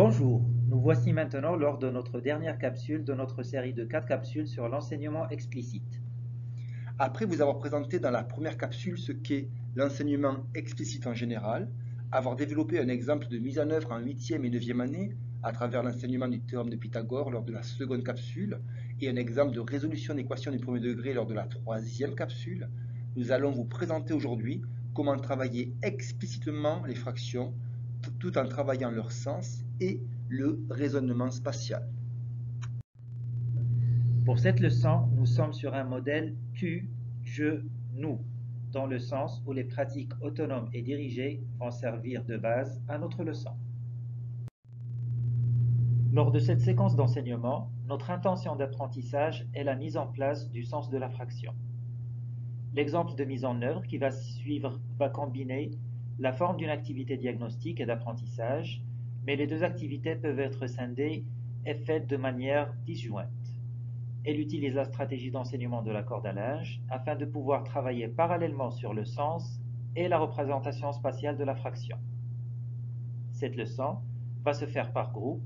Bonjour, nous voici maintenant lors de notre dernière capsule de notre série de 4 capsules sur l'enseignement explicite. Après vous avoir présenté dans la première capsule ce qu'est l'enseignement explicite en général, avoir développé un exemple de mise en œuvre en 8e et 9e année à travers l'enseignement du théorème de Pythagore lors de la seconde capsule et un exemple de résolution d'équations du premier degré lors de la troisième capsule, nous allons vous présenter aujourd'hui comment travailler explicitement les fractions tout en travaillant leur sens et le raisonnement spatial. Pour cette leçon, nous sommes sur un modèle tu, je, nous, dans le sens où les pratiques autonomes et dirigées vont servir de base à notre leçon. Lors de cette séquence d'enseignement, notre intention d'apprentissage est la mise en place du sens de la fraction. L'exemple de mise en œuvre qui va suivre va combiner la forme d'une activité diagnostique et d'apprentissage, mais les deux activités peuvent être scindées et faites de manière disjointe. Elle utilise la stratégie d'enseignement de la corde à linge afin de pouvoir travailler parallèlement sur le sens et la représentation spatiale de la fraction. Cette leçon va se faire par groupe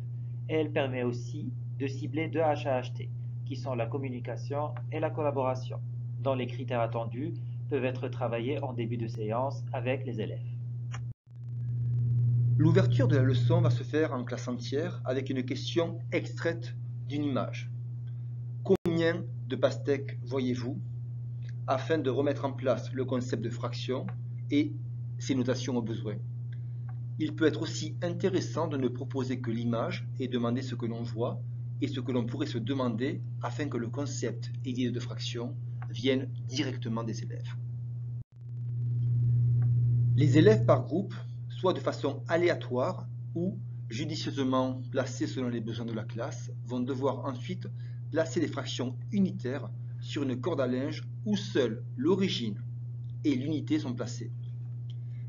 et elle permet aussi de cibler deux HAHT, qui sont la communication et la collaboration, dont les critères attendus peuvent être travaillés en début de séance avec les élèves. L'ouverture de la leçon va se faire en classe entière avec une question extraite d'une image. Combien de pastèques voyez-vous afin de remettre en place le concept de fraction et ses notations au besoin? Il peut être aussi intéressant de ne proposer que l'image et demander ce que l'on voit et ce que l'on pourrait se demander afin que le concept et l'idée de fraction viennent directement des élèves. Les élèves par groupe soit de façon aléatoire ou judicieusement placées selon les besoins de la classe, vont devoir ensuite placer des fractions unitaires sur une corde à linge où seule l'origine et l'unité sont placées.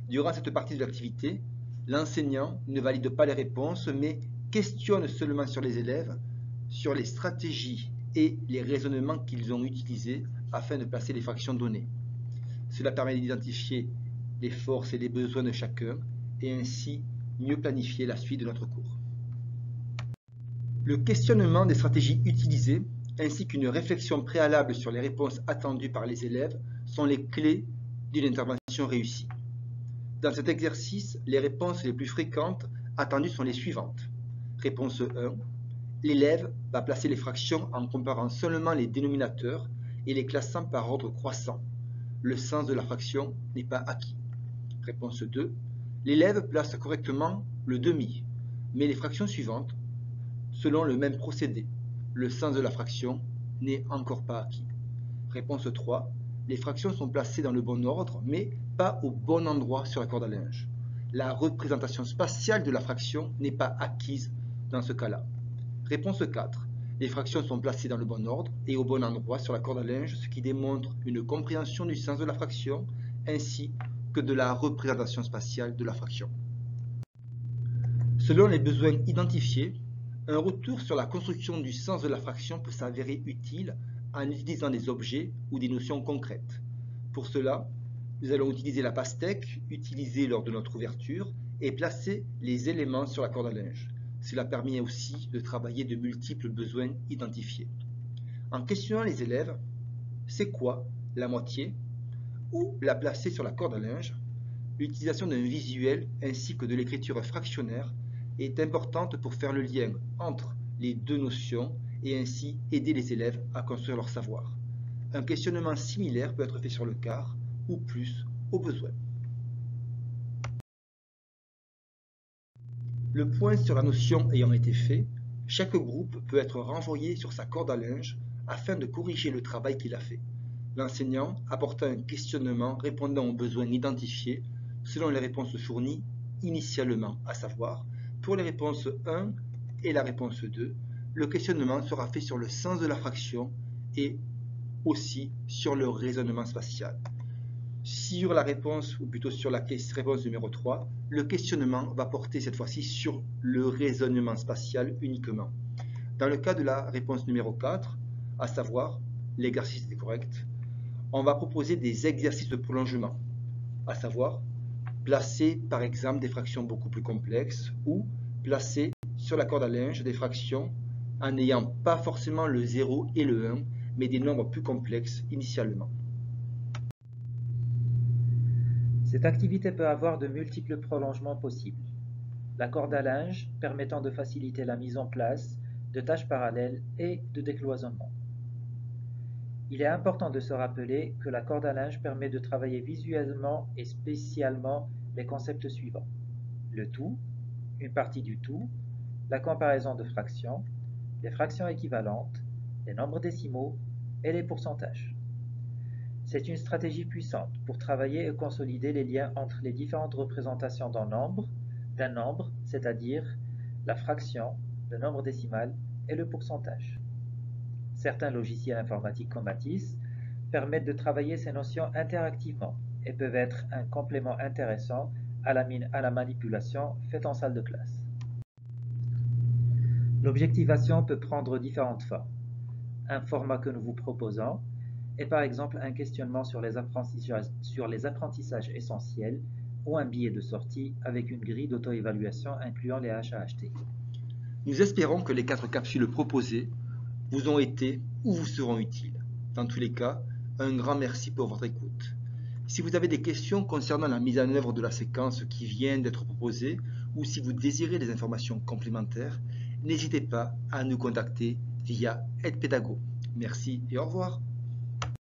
Durant cette partie de l'activité, l'enseignant ne valide pas les réponses, mais questionne seulement sur les élèves, sur les stratégies et les raisonnements qu'ils ont utilisés afin de placer les fractions données. Cela permet d'identifier les forces et les besoins de chacun et ainsi mieux planifier la suite de notre cours. Le questionnement des stratégies utilisées ainsi qu'une réflexion préalable sur les réponses attendues par les élèves sont les clés d'une intervention réussie. Dans cet exercice, les réponses les plus fréquentes attendues sont les suivantes. Réponse 1. L'élève va placer les fractions en comparant seulement les dénominateurs et les classant par ordre croissant. Le sens de la fraction n'est pas acquis. Réponse 2. L'élève place correctement le demi, mais les fractions suivantes, selon le même procédé, le sens de la fraction n'est encore pas acquis. Réponse 3. Les fractions sont placées dans le bon ordre, mais pas au bon endroit sur la corde à linge. La représentation spatiale de la fraction n'est pas acquise dans ce cas-là. Réponse 4. Les fractions sont placées dans le bon ordre et au bon endroit sur la corde à linge, ce qui démontre une compréhension du sens de la fraction, ainsi que de la représentation spatiale de la fraction. Selon les besoins identifiés, un retour sur la construction du sens de la fraction peut s'avérer utile en utilisant des objets ou des notions concrètes. Pour cela, nous allons utiliser la pastèque utilisée lors de notre ouverture et placer les éléments sur la corde à linge. Cela permet aussi de travailler de multiples besoins identifiés. En questionnant les élèves, c'est quoi la moitié ou la placer sur la corde à linge, l'utilisation d'un visuel ainsi que de l'écriture fractionnaire est importante pour faire le lien entre les deux notions et ainsi aider les élèves à construire leur savoir. Un questionnement similaire peut être fait sur le quart ou plus au besoin. Le point sur la notion ayant été fait, chaque groupe peut être renvoyé sur sa corde à linge afin de corriger le travail qu'il a fait l'enseignant apporta un questionnement répondant aux besoins identifiés selon les réponses fournies initialement, à savoir, pour les réponses 1 et la réponse 2, le questionnement sera fait sur le sens de la fraction et aussi sur le raisonnement spatial. Sur la réponse, ou plutôt sur la réponse numéro 3, le questionnement va porter cette fois-ci sur le raisonnement spatial uniquement. Dans le cas de la réponse numéro 4, à savoir l'exercice est correct, on va proposer des exercices de prolongement, à savoir placer par exemple des fractions beaucoup plus complexes ou placer sur la corde à linge des fractions en n'ayant pas forcément le 0 et le 1, mais des nombres plus complexes initialement. Cette activité peut avoir de multiples prolongements possibles. La corde à linge permettant de faciliter la mise en place de tâches parallèles et de décloisonnement. Il est important de se rappeler que la corde à linge permet de travailler visuellement et spécialement les concepts suivants. Le tout, une partie du tout, la comparaison de fractions, les fractions équivalentes, les nombres décimaux et les pourcentages. C'est une stratégie puissante pour travailler et consolider les liens entre les différentes représentations d'un nombre, d'un nombre, c'est-à-dire la fraction, le nombre décimal et le pourcentage. Certains logiciels informatiques comme Matisse permettent de travailler ces notions interactivement et peuvent être un complément intéressant à la, manipulation faite en salle de classe. L'objectivation peut prendre différentes formes. Un format que nous vous proposons est par exemple un questionnement sur les apprentissages, sur les apprentissages essentiels ou un billet de sortie avec une grille d'auto-évaluation incluant les HAHT. Nous espérons que les quatre capsules proposées vous ont été ou vous seront utiles. Dans tous les cas, un grand merci pour votre écoute. Si vous avez des questions concernant la mise en œuvre de la séquence qui vient d'être proposée ou si vous désirez des informations complémentaires, n'hésitez pas à nous contacter via AidePédago. Merci et au revoir.